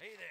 Hey there.